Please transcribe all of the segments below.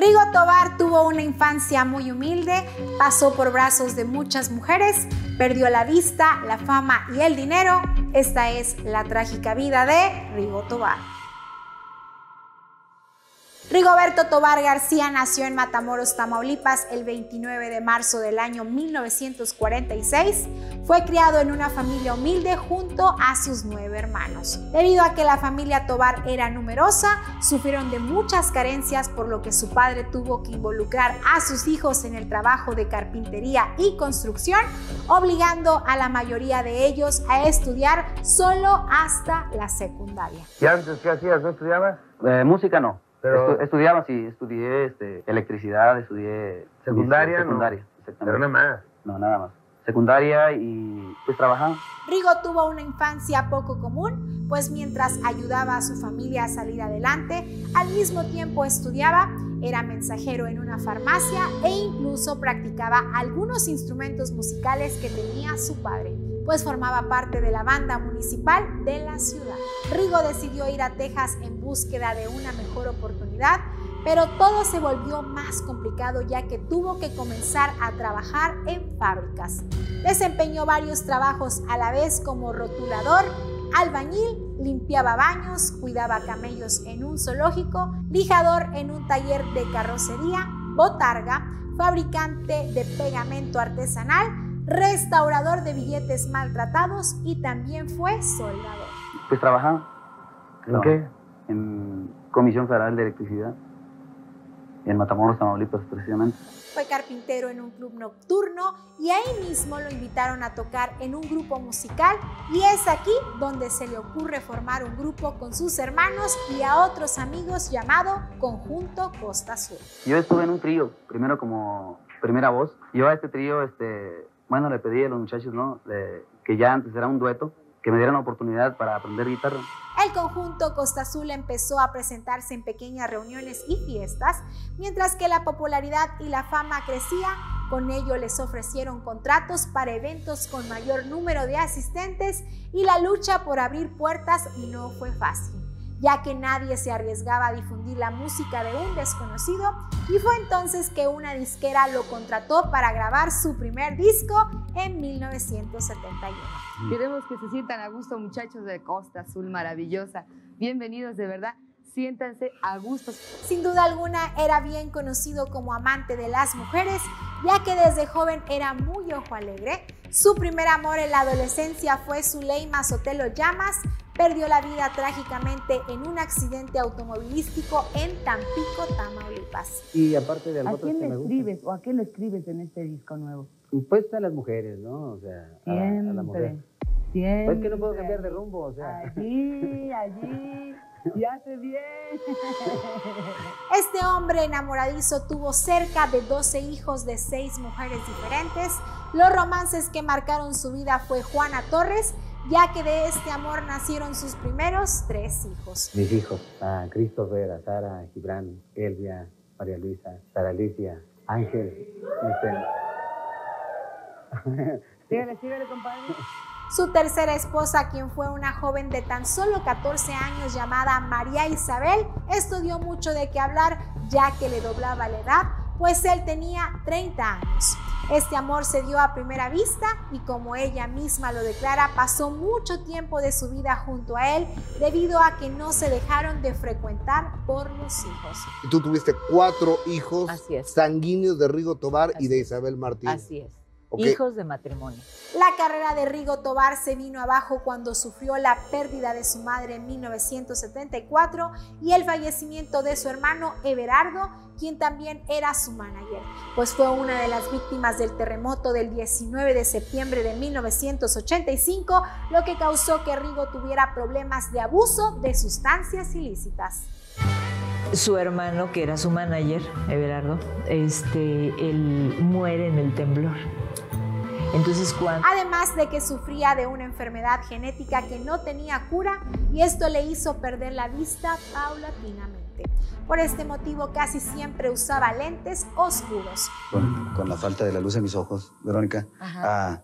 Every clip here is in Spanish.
Rigo Tobar tuvo una infancia muy humilde, pasó por brazos de muchas mujeres, perdió la vista, la fama y el dinero. Esta es la trágica vida de Rigo Tobar. Rigoberto Tobar García nació en Matamoros, Tamaulipas, el 29 de marzo del año 1946. Fue criado en una familia humilde junto a sus nueve hermanos. Debido a que la familia Tobar era numerosa, sufrieron de muchas carencias por lo que su padre tuvo que involucrar a sus hijos en el trabajo de carpintería y construcción, obligando a la mayoría de ellos a estudiar solo hasta la secundaria. ¿Y antes qué hacías? ¿No estudiabas? Eh, música no. Pero- Estu- estudiaba, sí, estudié este, electricidad, estudié... ¿Secundaria? no. Secundaria, Pero exactamente. nada más. No, nada más. Secundaria y pues trabajaba. Rigo tuvo una infancia poco común, pues mientras ayudaba a su familia a salir adelante, al mismo tiempo estudiaba, era mensajero en una farmacia e incluso practicaba algunos instrumentos musicales que tenía su padre, pues formaba parte de la banda municipal de la ciudad. Rigo decidió ir a Texas en búsqueda de una mejor oportunidad, pero todo se volvió más complicado ya que tuvo que comenzar a trabajar en fábricas. Desempeñó varios trabajos a la vez como rotulador, albañil, limpiaba baños, cuidaba camellos en un zoológico, lijador en un taller de carrocería, botarga, fabricante de pegamento artesanal, restaurador de billetes maltratados y también fue soldador. Pues trabajaba. ¿En No. qué? En Comisión Federal de Electricidad. En Matamoros, Tamaulipas, precisamente. Fue carpintero en un club nocturno y ahí mismo lo invitaron a tocar en un grupo musical y es aquí donde se le ocurre formar un grupo con sus hermanos y a otros amigos llamado Conjunto Costa Azul. Yo estuve en un trío, primero como primera voz. Yo a este trío, este, bueno, le pedí a los muchachos, ¿no? De- que ya antes era un dueto, que me dieran la oportunidad para aprender guitarra. El conjunto Costa Azul empezó a presentarse en pequeñas reuniones y fiestas, mientras que la popularidad y la fama crecía. Con ello les ofrecieron contratos para eventos con mayor número de asistentes y la lucha por abrir puertas no fue fácil, ya que nadie se arriesgaba a difundir la música de un desconocido y fue entonces que una disquera lo contrató para grabar su primer disco en 1971. Queremos que se sientan a gusto, muchachos de Costa Azul maravillosa. Bienvenidos, de verdad. Siéntanse a gusto. Sin duda alguna era bien conocido como amante de las mujeres, ya que desde joven era muy ojo alegre. Su primer amor en la adolescencia fue Zuleima Sotelo Llamas. Perdió la vida trágicamente en un accidente automovilístico en Tampico, Tamaulipas. Y aparte de ¿A quién que le escribes o a qué le escribes en este disco nuevo? Pues a las mujeres, ¿no? O sea, a, la- a la mujer. Siempre. Siempre. Pues que no puedo cambiar de rumbo, o sea. Allí, allí. Ya hace bien. Este hombre enamoradizo tuvo cerca de 12 hijos de 6 mujeres diferentes. Los romances que marcaron su vida fue Juana Torres, ya que de este amor nacieron sus primeros tres hijos. Mis hijos, a Christopher, a Sara, a Gibran, Elvia, María Luisa, Sara Alicia, Ángel, Michelle. Síguele, síguele, compadre. Su tercera esposa, quien fue una joven de tan solo 14 años llamada María Isabel, estudió mucho de qué hablar ya que le doblaba la edad, pues él tenía 30 años. Este amor se dio a primera vista y como ella misma lo declara, pasó mucho tiempo de su vida junto a él debido a que no se dejaron de frecuentar por los hijos. Y tú tuviste cuatro hijos Así es. sanguíneos de Rigo Tobar y de. Isabel Martínez. Así es. Ok. Hijos de matrimonio. La carrera de Rigo Tobar se vino abajo cuando sufrió la pérdida de su madre en 1974 y el fallecimiento de su hermano Everardo, quien también era su manager, pues fue una de las víctimas del terremoto del 19 de septiembre de 1985, lo que causó que Rigo tuviera problemas de abuso de sustancias ilícitas. Su hermano, que era su manager, Everardo, este, él muere en el temblor. Entonces, cuando Además de que sufría de una enfermedad genética que no tenía cura y esto le hizo perder la vista paulatinamente. Por este motivo casi siempre usaba lentes oscuros. con, con la falta de la luz en mis ojos, Verónica, a,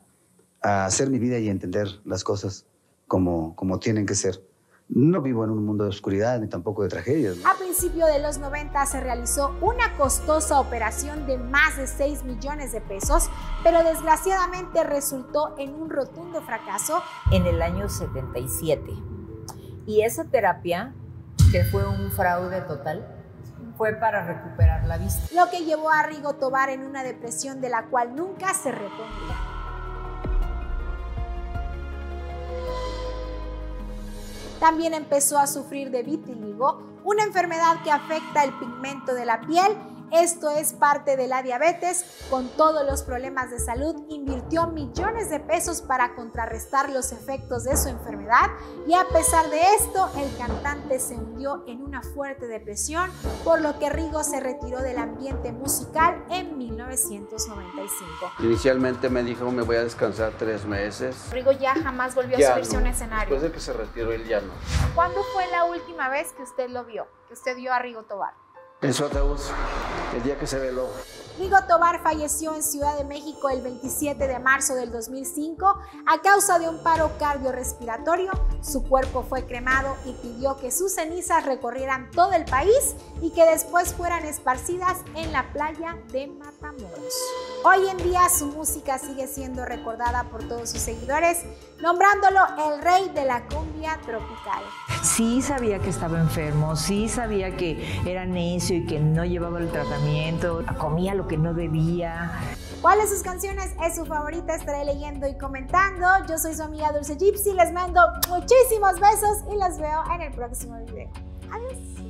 a hacer mi vida y entender las cosas como, como tienen que ser. No vivo en un mundo de oscuridad ni tampoco de tragedias. A principio de los 90 se realizó una costosa operación de más de 6 millones de pesos, pero desgraciadamente resultó en un rotundo fracaso. En el año 77. Y esa terapia, que fue un fraude total, fue para recuperar la vista. Lo que llevó a Rigo Tobar en una depresión de la cual nunca se repondría. También empezó a sufrir de vitiligo, una enfermedad que afecta el pigmento de la piel. Esto es parte de la diabetes. Con todos los problemas de salud, invirtió millones de pesos para contrarrestar los efectos de su enfermedad y a pesar de esto, el cantante se hundió en una fuerte depresión, por lo que Rigo se retiró del ambiente musical en 1995. Inicialmente me dijo me voy a descansar tres meses. Rigo ya jamás volvió Ya a subirse a un no. escenario. Después de que se retiró él ya no. ¿Cuándo fue la última vez que usted lo vio? Que usted vio a Rigo Tobar. En su ataúd, el día que se. Rigo Tobar falleció en Ciudad de México el 27 de marzo del 2005 a causa de un paro cardiorrespiratorio. Su cuerpo fue cremado y pidió que sus cenizas recorrieran todo el país y que después fueran esparcidas en la playa de Matamoros. Hoy en día su música sigue siendo recordada por todos sus seguidores, nombrándolo el rey de la cumbia tropical. Sí sabía que estaba enfermo, sí sabía que era necio y que no llevaba el tratamiento, comía lo que no debía. ¿Cuál de sus canciones es su favorita? Estaré leyendo y comentando. Yo soy su amiga Dulce Gypsy, les mando muchísimos besos y los veo en el próximo video. Adiós.